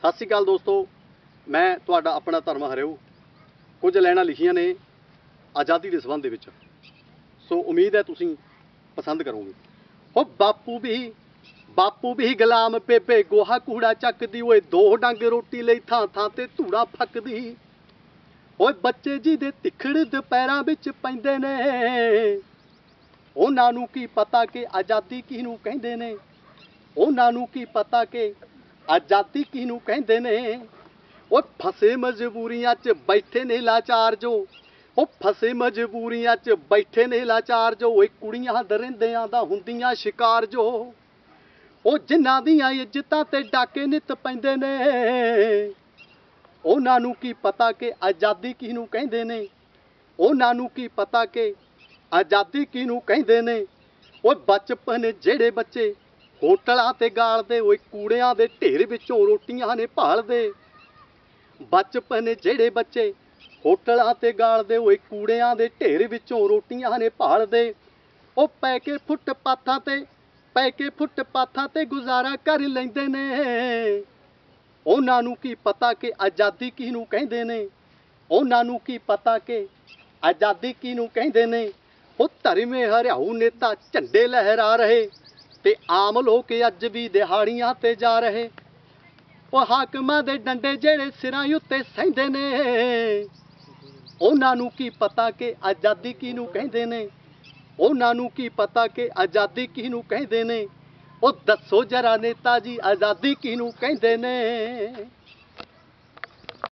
ਸਤਿ ਸ਼੍ਰੀ ਅਕਾਲ ਦੋਸਤੋ। ਮੈਂ ਤੁਹਾਡਾ ਆਪਣਾ ਧਰਮ ਹਰਿਓ। ਕੁਝ ਲੈਣਾ ਲਿਖੀਆਂ ਨੇ ਆਜ਼ਾਦੀ ਦੇ ਸੰਬੰਧ ਦੇ ਵਿੱਚ। ਸੋ ਉਮੀਦ ਹੈ ਤੁਸੀਂ ਪਸੰਦ ਕਰੋਗੇ। ਉਹ ਬਾਪੂ ਵੀ ਬਾਪੂ ਵੀ ਗੁਲਾਮ ਪੇਪੇ ਗੋਹਾ ਕੂੜਾ ਚੱਕਦੀ, ਓਏ ਦੋ ਡੰਗ ਰੋਟੀ ਲਈ ਥਾਂ ਥਾਂ ਤੇ ਧੂੜਾ ਫੱਕਦੀ। ਓਏ ਬੱਚੇ ਜੀ ਦੇ ਤਿੱਖੜ ਦੁਪਹਿਰਾਂ ਵਿੱਚ ਪੈਂਦੇ ਨੇ। ਉਹਨਾਂ ਨੂੰ ਕੀ ਪਤਾ ਕਿ ਆਜ਼ਾਦੀ ਕਿਹਨੂੰ ਕਹਿੰਦੇ ਨੇ? ਉਹਨਾਂ ਨੂੰ ਕੀ ਪਤਾ ਕਿ ਆਜ਼ਾਦੀ ਕਿਹਨੂੰ ਕਹਿੰਦੇ ਨੇ? ਉਹ ਫਸੇ ਮਜਬੂਰੀਆਂ 'ਚ ਬੈਠੇ ਨੇ ਲਾਚਾਰ ਜੋ। ਉਹ ਫਸੇ ਮਜਬੂਰੀਆਂ 'ਚ ਬੈਠੇ ਨੇ ਲਾਚਾਰ ਜੋ। ਓਏ ਕੁੜੀਆਂ ਦਰਿੰਦਿਆਂ ਦਾ ਹੁੰਦੀਆਂ ਸ਼ਿਕਾਰ ਜੋ। ਉਹ ਜਿਨ੍ਹਾਂ ਦੀਆਂ ਇੱਜ਼ਤਾਂ ਤੇ ਡਾਕੇ ਨਿਤ ਪੈਂਦੇ ਨੇ। ਉਹਨਾਂ ਨੂੰ ਕੀ ਪਤਾ ਕਿ ਆਜ਼ਾਦੀ ਕਿਹਨੂੰ ਕਹਿੰਦੇ ਨੇ? ਉਹਨਾਂ ਨੂੰ ਕੀ ਪਤਾ ਕਿ ਆਜ਼ਾਦੀ ਕਿਹਨੂੰ ਕਹਿੰਦੇ ਨੇ? ਓਏ ਬਚਪਨ ਜਿਹੜੇ ਬੱਚੇ ਹੋਟਲਾਂ ਤੇ ਗਾਲਦੇ ਓਏ ਕੂੜਿਆਂ ਦੇ ਢੇਰ ਵਿੱਚੋਂ ਰੋਟੀਆਂ ਨੇ ਭਾਲਦੇ। ਬਚਪਨ ਜਿਹੜੇ ਬੱਚੇ ਹੋਟਲਾਂ ਤੇ ਗਾਲਦੇ ਓਏ ਕੂੜਿਆਂ ਦੇ ਢੇਰ ਵਿੱਚੋਂ ਰੋਟੀਆਂ ਨੇ ਭਾਲਦੇ। ਉਹ ਪੈ ਕੇ ਫੁੱਟਪਾਥਾਂ ਤੇ, ਪੈ ਕੇ ਫੁੱਟਪਾਥਾਂ ਤੇ ਗੁਜ਼ਾਰਾ ਕਰ ਲੈਂਦੇ ਨੇ। ਉਹਨਾਂ ਨੂੰ ਕੀ ਪਤਾ ਕਿ ਆਜ਼ਾਦੀ ਕਿਹਨੂੰ ਕਹਿੰਦੇ ਨੇ? ਉਹਨਾਂ ਨੂੰ ਕੀ ਪਤਾ ਕਿ ਆਜ਼ਾਦੀ ਕਿਹਨੂੰ ਕਹਿੰਦੇ ਨੇ? ਉਹ ਧਰਮੇ ਹਰਿਆਊ ਨੇਤਾ ਝੰਡੇ ਲਹਿਰਾ ਰਹੇ। ਤੇ ਆਮ ਲੋਕ ਅੱਜ ਵੀ ਦਿਹਾੜੀਆਂ ਤੇ ਜਾ ਰਹੇ। ਉਹ ਹਾਕਮਾਂ ਦੇ ਡੰਡੇ ਜਿਹੜੇ ਸਿਰਾਂ ਉੱਤੇ ਸਹਿੰਦੇ ਨੇ। ਉਹਨਾਂ ਨੂੰ ਕੀ ਪਤਾ ਕਿ ਆਜ਼ਾਦੀ ਕਿਹਨੂੰ ਕਹਿੰਦੇ ਨੇ? ਉਹਨਾਂ ਨੂੰ ਕੀ ਪਤਾ ਕਿ ਆਜ਼ਾਦੀ ਕਿਹਨੂੰ ਕਹਿੰਦੇ ਨੇ? ਉਹ ਦੱਸੋ ਜਰਾ ਨੇਤਾ ਜੀ, ਆਜ਼ਾਦੀ ਕਿਹਨੂੰ ਕਹਿੰਦੇ ਨੇ?